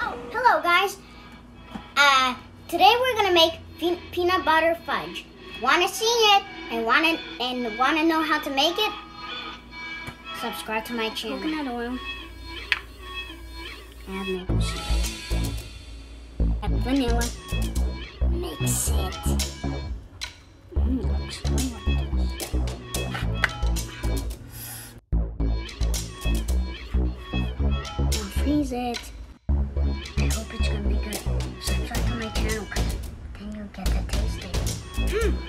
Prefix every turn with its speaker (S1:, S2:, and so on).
S1: Oh, hello guys. Uh, today we're gonna make peanut butter fudge. Wanna see it and wanna and wanna know how to make it? Subscribe to my channel.
S2: Coconut oil. Add maple syrup. Add vanilla.
S1: Mix
S2: it. Mm, freeze it. I hope it's gonna be good. Subscribe to my channel because then you'll get the tasting.
S1: Mm.